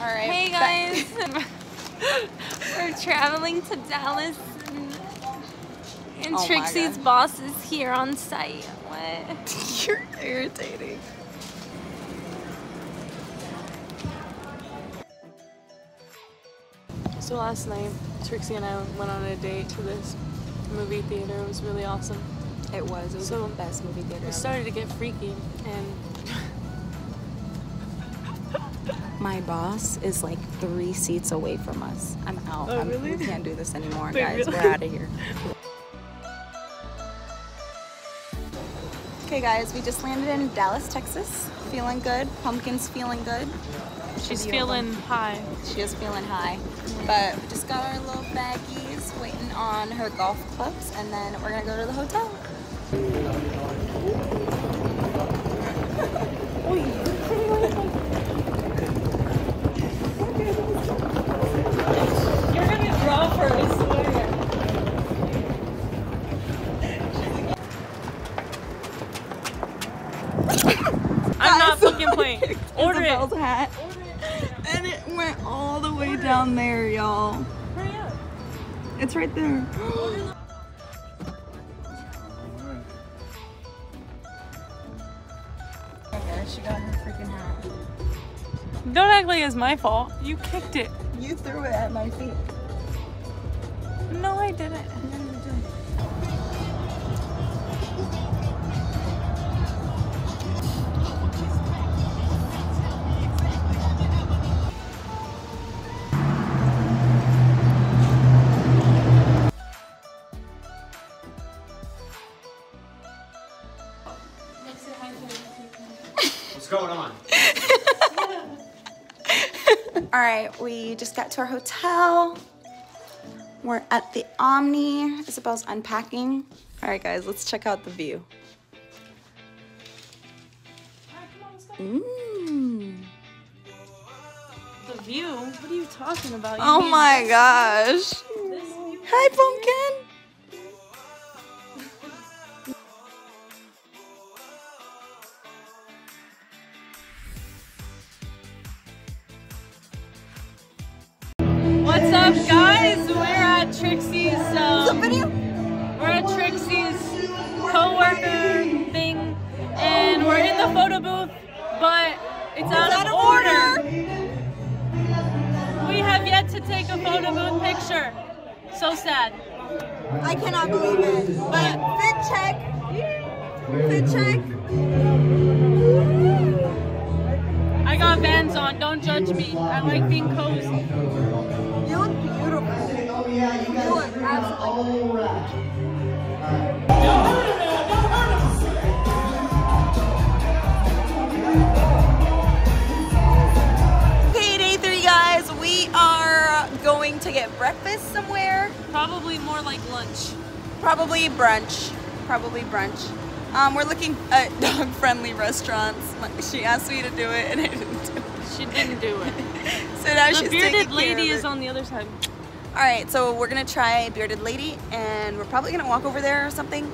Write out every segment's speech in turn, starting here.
All right. Hey guys, we're traveling to Dallas and, and Oh Trixy's boss is here on site. What? You're irritating. So last night, Trixy and I went on a date to this movie theater. It was really awesome. It was. It was So, the best movie theater. We started to get freaky, and My boss is like three seats away from us. I'm out. Oh, I'm, really? We can't do this anymore, Wait, guys. really? We're out of here. Okay, guys, we just landed in Dallas, Texas. Feeling good. Pumpkin's feeling good. she's feeling high. She is feeling high. But we just got our little baggies waiting on her golf clubs, and then we're gonna go to the hotel. You're gonna drop her, I swear. I'm Guys, fucking playing. Order it. And it went all the way down there, y'all. Hurry up. It's right there. she got her freaking hat. Don't act like it's my fault. You kicked it. You threw it at my feet. No, I didn't. What's going on? All right, we just got to our hotel. We're at the Omni. Isabel's unpacking. All right, guys, let's check out the view. Mm. The view? What are you talking about? You Oh my gosh. Hi, Pumpkin. What's up, guys? We're at Trixy's. Um, video. we're at Trixy's co-worker thing, and we're in the photo booth, but it's out, out of, of order. We have yet to take a photo booth picture. So sad. I cannot believe it. But fit check. Fit check. I got Vans on. Don't judge me. I like being cozy. Breakfast somewhere. Probably more like lunch. Probably brunch. Probably brunch. Um, we're looking at dog-friendly restaurants. She asked me to do it, and I didn't do it. She didn't do it. So now The she's bearded taking care lady is on the other side. All right, so we're gonna try bearded lady, and we're probably gonna walk over there or something.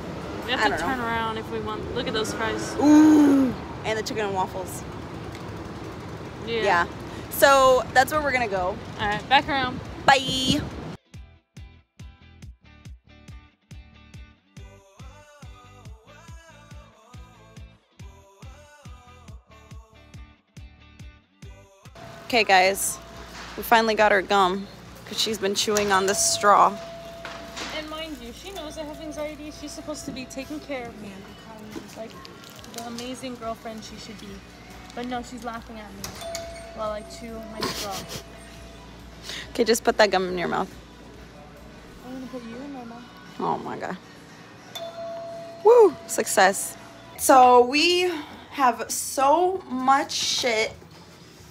We I have to don't know. turn around if we want. Look at those fries. Ooh, and the chicken and waffles. Yeah. Yeah. So that's where we're gonna go. All right, back around. Bye. Okay, guys, we finally got her gum because she's been chewing on this straw. And mind you, she knows I have anxiety. She's supposed to be taking care of me like the amazing girlfriend she should be. But no, she's laughing at me while I chew my straw. Okay, just put that gum in your mouth. I'm gonna put you in my mouth. Oh my god. Woo! Success. So we have so much shit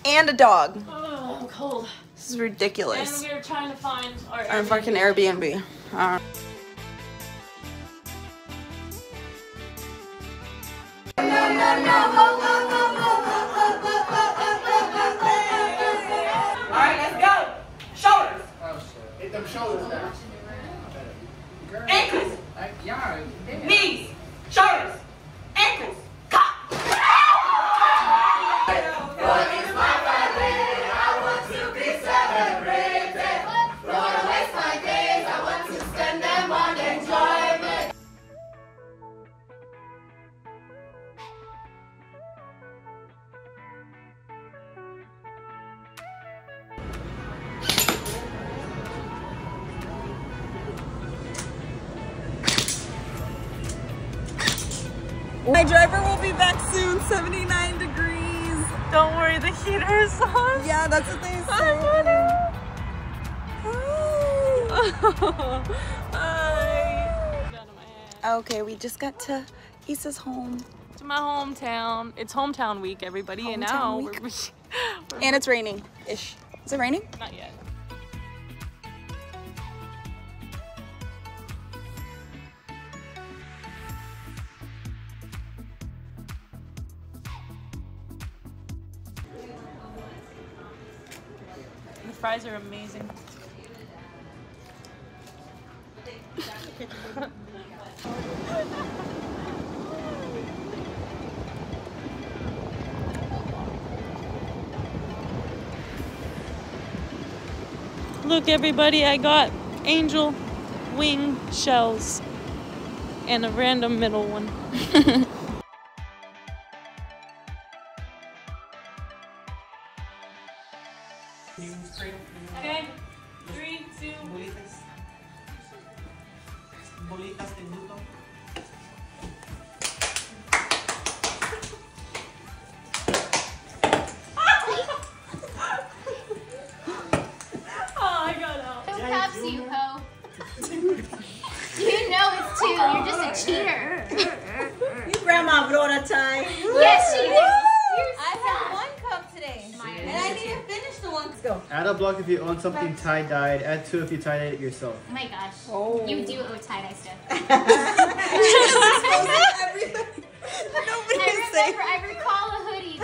and a dog. Oh, I'm cold. This is And ridiculous. we are trying to find our, Our fucking Airbnb. Uh, All right, let's go. Shoulders, them shoulders down. ankles, knees, shoulders, My driver will be back soon, 79 degrees. Don't worry, the heater is on. Yeah, that's what they say. Okay, we just got to Issa's home. to my hometown. It's hometown week, everybody, and now week. we're, And it's raining ish. Is it raining? not yet. Fries are amazing. Look, everybody, I got angel wing shells and a random middle one. okay, three, two. Oh, I got out. Who cuffs you, ho? you know it's two. You're just a cheater. you Grandma brought a tie. Yes, she did. Let's go. Add a block if you own something tie-dyed. Add two if you tie-dyed it yourself. Oh my gosh. Oh. You do owe tie-dye stuff. I remember, I recall a hoodie.